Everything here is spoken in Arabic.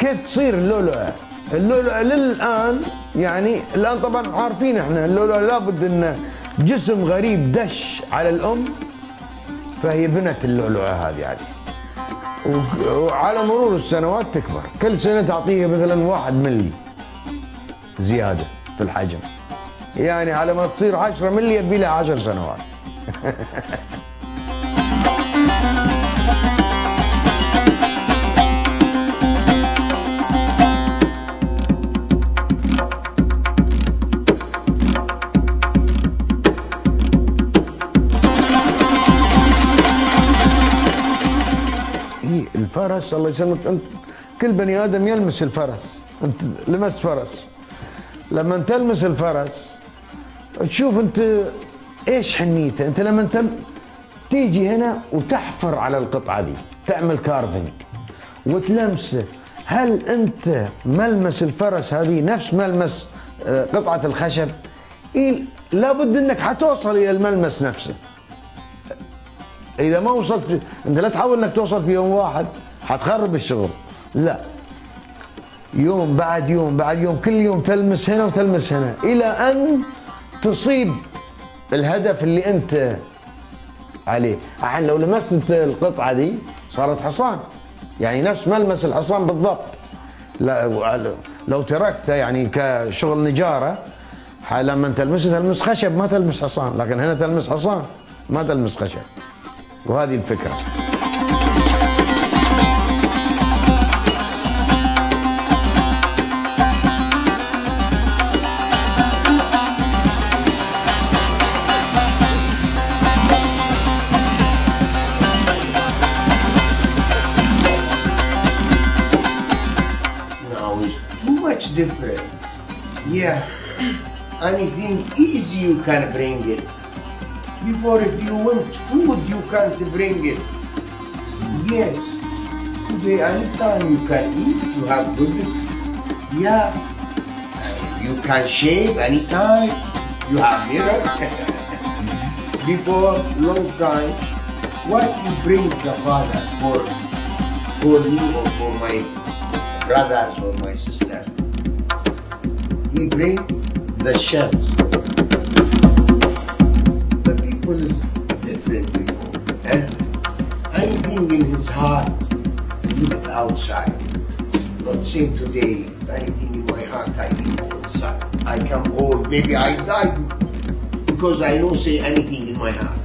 كيف تصير اللؤلؤه؟ اللؤلؤه للآن يعني الآن طبعا عارفين إحنا اللؤلؤه لابد انه جسم غريب دش على الأم فهي بنت اللؤلؤه هذه عليه وعلى مرور السنوات تكبر. كل سنة تعطيها مثلا واحد ملي زيادة في الحجم. يعني على ما تصير 10 ملي يبي لها 10 سنوات. الفرس الله يسلمك. انت كل بني آدم يلمس الفرس. أنت لمست فرس. لما تلمس الفرس تشوف أنت إيش حنيته. أنت لما انت تيجي هنا وتحفر على القطعة دي تعمل كارفنج وتلمسه. هل أنت ملمس الفرس هذه نفس ملمس آه، قطعة الخشب؟ إيه لابد إنك حتوصل إلى الملمس نفسه. إذا ما وصلت في... أنت لا تحاول إنك توصل في يوم واحد حتخرب الشغل. لا. يوم بعد يوم بعد يوم كل يوم تلمس هنا وتلمس هنا إلى أن تصيب الهدف اللي أنت عليه. الحين لو لمست القطعة دي صارت حصان. يعني نفس ملمس الحصان بالضبط. لا لو تركته يعني كشغل نجارة لما تلمسه تلمس خشب ما تلمس حصان. لكن هنا تلمس حصان ما تلمس خشب. وهذه الفكره Now it's too much different. Yeah. Anything easy you can bring it. Before if you want food you can't bring it. Yes. Today anytime you can eat, you have good yeah. Uh, you can shave anytime. You have mirror. Before long time, what you bring the father for for me or for my brothers or my sister. He bring the shells. People is different before. Eh? Anything in his heart, look outside. Not same today. Anything in my heart, I leave inside. I come old, maybe I die because I don't say anything in my heart.